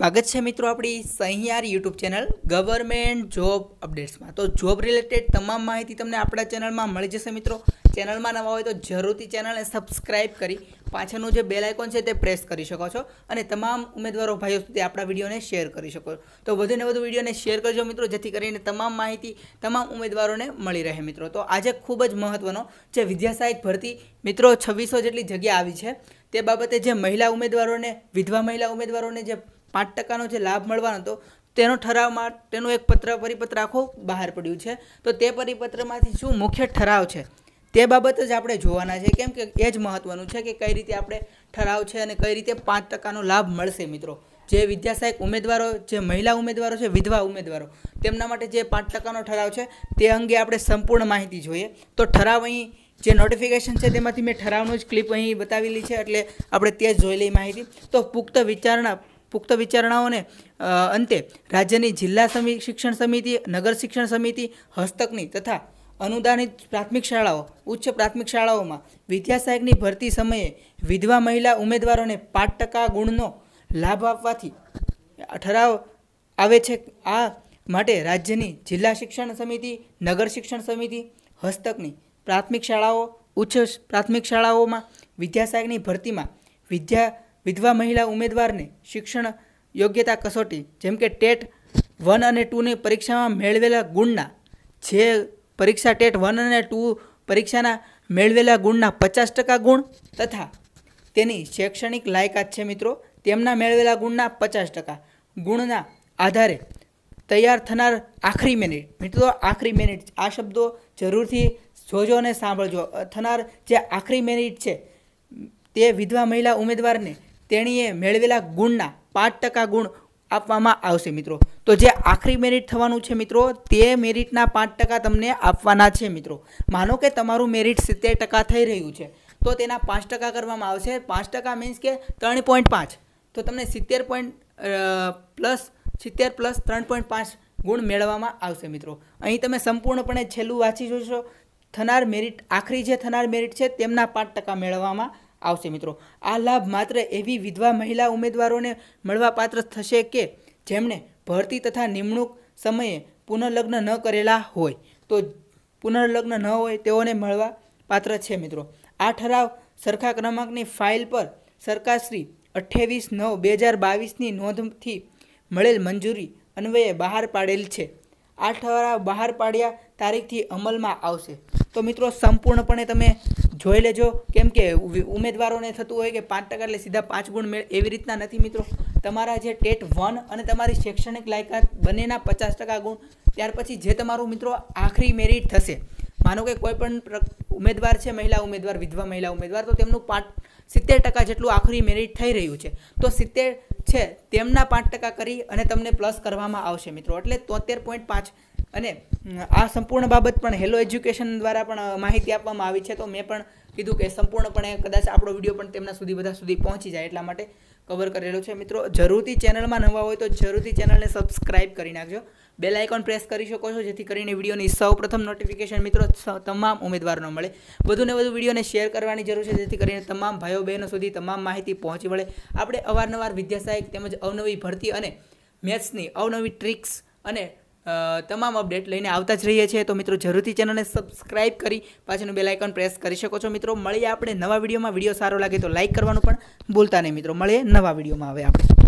સ્વાગત છે મિત્રો આપણી સહિયાર યુટ્યુબ ચેનલ ગવર્મેન્ટ જોબ અપડેટ્સમાં. તો જોબ રિલેટેડ તમામ માહિતી તમને આપણા ચેનલમાં મળી જશે મિત્રો. ચેનલમાં નવા હોય તો જરૂરથી ચેનલને સબસ્ક્રાઇબ કરી પાછળનું જે બેલ આઇકોન છે તે પ્રેસ કરી શકો છો અને તમામ ઉમેદવારો ભાઈઓ સુધી આપણા વિડીયોને શેર કરી શકો. છો તો વધુને વધુ વિડીયોને શેર કરજો મિત્રો, જેથી કરીને તમામ માહિતી તમામ ઉમેદવારોને મળી રહે મિત્રો. તો આજે ખૂબ જ મહત્ત્વનો જે વિદ્યાસહાયક ભરતી મિત્રો છવ્વીસો જેટલી જગ્યા આવી છે, તે બાબતે જે મહિલા ઉમેદવારોને, વિધવા મહિલા ઉમેદવારોને જે પાંચ ટકાનો જે લાભ મળવાનો હતો, તેનો ઠરાવમાં તેનું એક પત્ર પરિપત્ર આખો બહાર પડ્યું છે. તો તે પરિપત્રમાંથી શું મુખ્ય ઠરાવ છે? તે બાબત જ આપણે જોવાના છે. કેમ કે એ જ મહત્વનું છે કે કઈ રીતે આપણે ઠરાવ છે અને કઈ રીતે પાંચ ટકાનો લાભ મળશે મિત્રો. જે વિદ્યાસહાયક ઉમેદવારો, જે મહિલા ઉમેદવારો છે, વિધવા ઉમેદવારો, તેમના માટે જે પાંચ ટકાનો ઠરાવ છે, તે અંગે આપણે સંપૂર્ણ માહિતી જોઈએ. તો ઠરાવ અહીં જે નોટિફિકેશન છે, તેમાંથી મેં ઠરાવનું જ ક્લિપ અહીં બતાવેલી છે, એટલે આપણે તે જ જોઈ લઈ માહિતી. તો પુખ્ત વિચારણા પુખ્ત વિચારણાઓને અંતે રાજ્યની જિલ્લા શિક્ષણ સમિતિ, નગર શિક્ષણ સમિતિ, હસ્તકની તથા અનુદાનિત પ્રાથમિક શાળાઓ, ઉચ્ચ પ્રાથમિક શાળાઓમાં વિદ્યાસહાયકની ભરતી સમયે વિધવા મહિલા ઉમેદવારોને પાંચ ટકા ગુણનો લાભ આપવાથી ઠરાવ આવે છે. આ માટે રાજ્યની જિલ્લા શિક્ષણ સમિતિ, નગર શિક્ષણ સમિતિ, હસ્તકની પ્રાથમિક શાળાઓ, ઉચ્ચ પ્રાથમિક શાળાઓમાં વિદ્યાસહાયકની ભરતીમાં વિદ્યા વિધવા મહિલા ઉમેદવારને શિક્ષણ યોગ્યતા કસોટી, જેમ કે ટેટ વન અને ટુની પરીક્ષામાં મેળવેલા ગુણના, જે પરીક્ષા ટેટ વન અને ટુ પરીક્ષાના મેળવેલા ગુણના પચાસ ટકા ગુણ તથા તેની શૈક્ષણિક લાયકાત છે મિત્રો, તેમના મેળવેલા ગુણના પચાસ ટકા. ગુણના આધારે તૈયાર થનાર આખરી મિનિટ, મિત્રો આખરી મિનિટ, આ શબ્દો જરૂરથી જોજો અને સાંભળજો. થનાર જે આખરી મેરિટ છે, તે વિધવા મહિલા ઉમેદવારને તેણીએ મેળવેલા ગુણના પાંચ ટકા ગુણ આપવામાં આવશે મિત્રો. તો જે આખરી મેરિટ થવાનું છે મિત્રો, તે મેરિટના પાંચ ટકા તમને આપવાના છે મિત્રો. માનો કે તમારું મેરિટ સિત્તેર ટકા થઈ રહ્યું છે, તો તેના પાંચ ટકા કરવામાં આવશે. પાંચ ટકા મીન્સ કે ત્રણ પોઈન્ટ પાંચ. તો તમને સિત્તેર પોઈન્ટ પ્લસ સિત્તેર પ્લસ ત્રણ પોઈન્ટ પાંચ ગુણ મેળવવામાં આવશે મિત્રો. અહીં તમે સંપૂર્ણપણે છેલ્લું વાંચી જોશો. થનાર મેરિટ આખરી જે થનાર મેરિટ છે, તેમના પાંચ ટકા મેળવવામાં આવશે મિત્રો. આ લાભ માત્ર એવી વિધવા મહિલા ઉમેદવારોને મળવાપાત્ર થશે કે જેમણે ભરતી તથા નિમણૂક સમયે પુનર્લગ્ન ન કરેલા હોય. તો પુનર્લગ્ન ન હોય તેઓને મળવા પાત્ર છે મિત્રો. આ ઠરાવ સરખા ક્રમાંકની ફાઇલ પર સરકારશ્રી અઠ્ઠાવીસ નવ બે હજાર બાવીસની નોંધથી મળેલ મંજૂરી અન્વયે બહાર પાડેલ છે. આ ઠરાવ બહાર પાડ્યા તારીખથી અમલમાં આવશે. તો મિત્રો, સંપૂર્ણપણે તમે જોઈ લેજો. કેમ કે ઉમેદવારોને થતું હોય કે પાંચ ટકા એટલે સીધા પાંચ ગુણ મેળ, એવી રીતના નથી મિત્રો. તમારા જે ટેટ વન અને તમારી શૈક્ષણિક લાયકાત બંનેના પચાસ ટકા ગુણ, ત્યાર પછી જે તમારું મિત્રો આખરી મેરિટ થશે. માનો કે કોઈ પણ ઉમેદવાર છે, મહિલા ઉમેદવાર, વિધવા મહિલા ઉમેદવાર, તો તેમનું પાંચ, સિત્તેર ટકા જેટલું આખરી મેરિટ થઈ રહ્યું છે. તો સિત્તેર છે, તેમના પાંચ ટકા કરી અને તમને પ્લસ કરવામાં આવશે મિત્રો. એટલે તોતેર પોઈન્ટ પાંચ અને આ સંપૂર્ણ બાબત પણ હેલો એજ્યુકેશન દ્વારા પણ માહિતી આપવામાં આવી છે. તો મેં પણ કીધું કે સંપૂર્ણપણે કદાચ આપણો વીડિયો પણ તેમના સુધી બધા સુધી પહોંચી જાય એટલા માટે કવર કરેલો છે. મિત્રો, જરૂરથી ચેનલમાં નવા હોય તો જરૂરથી ચેનલને સબસ્ક્રાઇબ કરી નાખજો. બેલ આઇકોન પ્રેસ કરી શકો છો, જેથી કરીને વિડીયોની સૌ પ્રથમ નોટિફિકેશન મિત્રો તમામ ઉમેદવારોને મળે. વધુને વધુ વિડીયોને શેર કરવાની જરૂર છે, જેથી કરીને તમામ ભાઈઓ બહેનો સુધી તમામ માહિતી પહોંચી વળે. આપણે અવારનવાર વિદ્યા સહાયક તેમજ અવનવી ભરતી અને મેથ્સની અવનવી ટ્રિક્સ અને તમામ અપડેટ લઈને આવતા જ રહીએ છીએ. તો મિત્રો, જરૂરથી ચેનલને સબસ્ક્રાઇબ કરી પાછળનું બેલ આઇકન પ્રેસ કરી શકો છો. મિત્રો, મળીએ આપણે નવા વિડીયોમાં. વીડિયો સારો લાગે તો લાઇક કરવાનું પણ ભૂલતા નહીં. મિત્રો, મળીએ નવા વિડીયોમાં. આવે આપણે